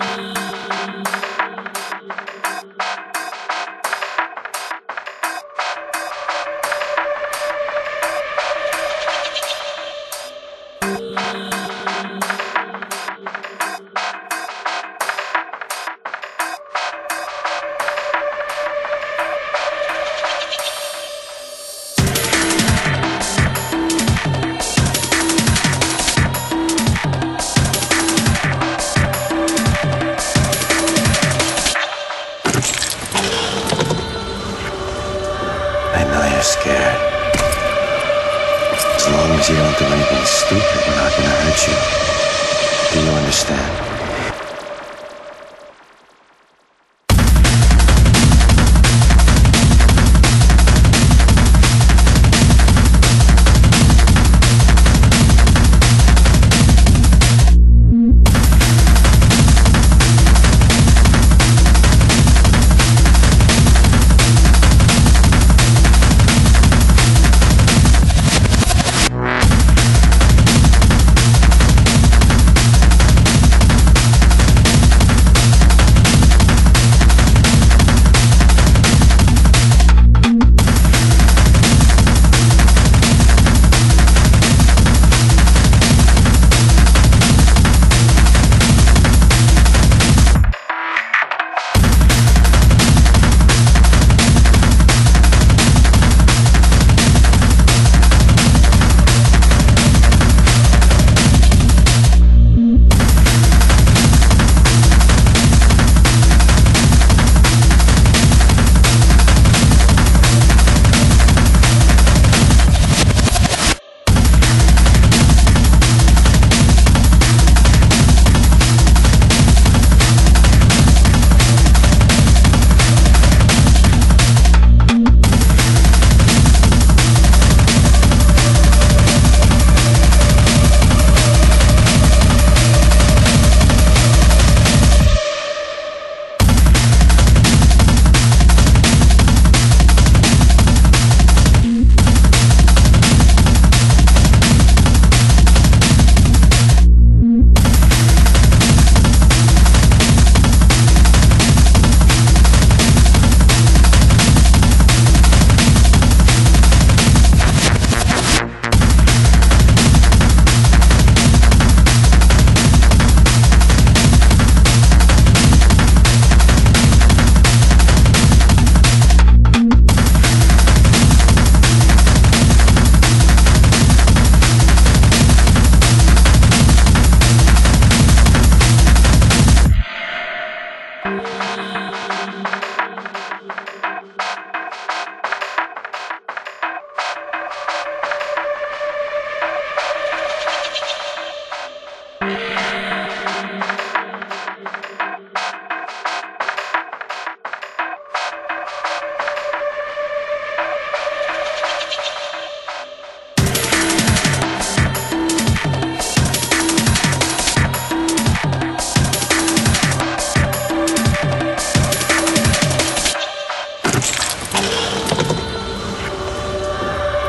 I you're scared. As long as you don't do anything stupid, we're not gonna hurt you. Do you understand?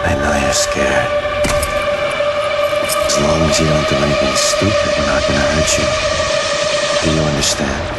I know you're scared. As long as you don't do anything stupid, we're not gonna hurt you. Do you understand?